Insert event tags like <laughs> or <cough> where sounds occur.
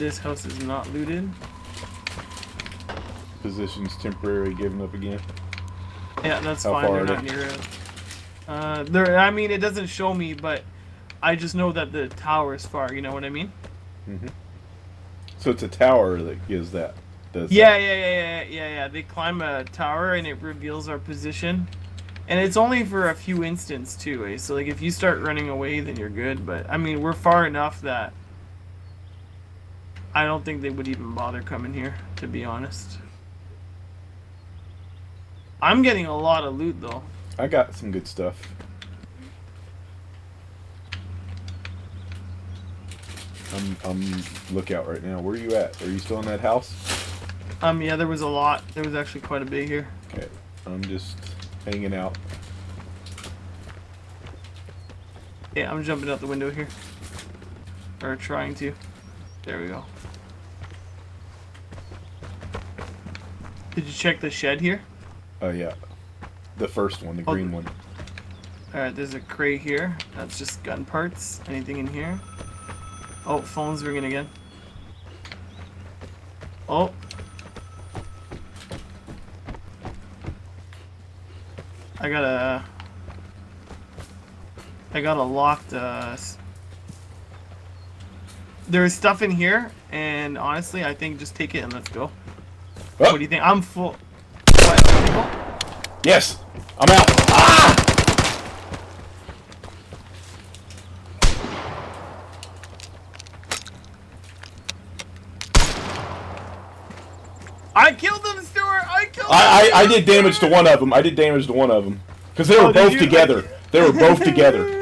This house is not looted. Positions temporarily given up again. Yeah, that's How fine. They're not they? near it. Uh, there. I mean, it doesn't show me, but I just know that the tower is far. You know what I mean? Mhm. So it's a tower that gives that. Does Yeah, that. yeah, yeah, yeah, yeah, yeah. They climb a tower and it reveals our position, and it's only for a few instants too. Eh? So like, if you start running away, then you're good. But I mean, we're far enough that I don't think they would even bother coming here. To be honest, I'm getting a lot of loot though. I got some good stuff. I'm I'm lookout right now. Where are you at? Are you still in that house? Um, yeah, there was a lot. There was actually quite a bit here. Okay. I'm just hanging out. Yeah, I'm jumping out the window here. Or trying to. There we go. Did you check the shed here? Oh yeah. The first one, the Oh, green one. Alright, there's a crate here. That's just gun parts. Anything in here? Oh, phone's ringing again. Oh. I got a... I got a locked, uh... There's stuff in here, and honestly, I think just take it and let's go. Oh, What do you think? I'm full... What? Oh. yes! I'm out! Ah! I killed them, Stewart! I killed them! I, I, I did damage to one of them. I did damage to one of them. Because they were Oh, both together. They were both together. <laughs>